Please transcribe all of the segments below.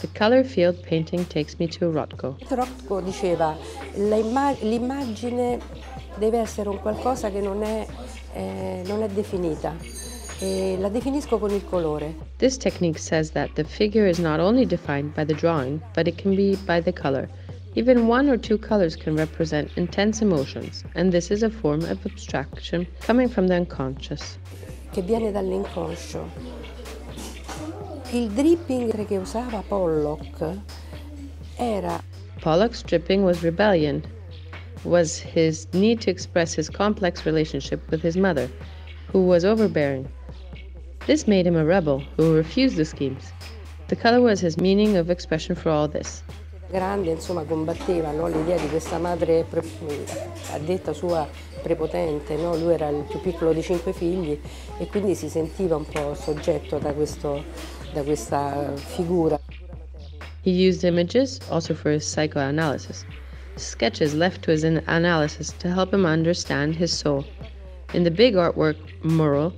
The color field painting takes me to Rothko. Rothko diceva l'immagine deve essere un qualcosa che non è, eh, non è definita. E la definisco con il colore. This technique says that the figure is not only defined by the drawing, but it can be by the color. Even one or two colors can represent intense emotions, and this is a form of abstraction coming from the unconscious. Che viene dall'inconscio. Il dripping che usava Pollock era Pollock's dripping was rebellion, was his need to express his complex relationship with his mother, who was overbearing. This made him a rebel who refused the schemes. The color was his meaning of expression for all this. Grande, insomma, combatteva no? l'idea di questa madre a detta sua prepotente, no? lui era il più piccolo di cinque figli e quindi si sentiva un po' soggetto da, questo, da questa figura. He used images also for his psychoanalysis, sketches left to his analysis to help him understand his soul. In the big artwork mural,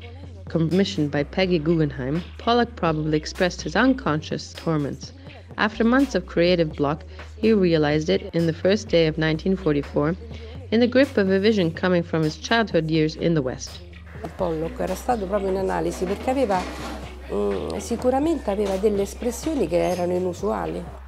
commissioned by Peggy Guggenheim, Pollock probably expressed his unconscious torments. After months of creative block, he realized it in the first day of 1944 in the grip of a vision coming from his childhood years in the West. Pollock era stato proprio in analisi perché aveva, mm, sicuramente aveva delle espressioni che erano inusuali.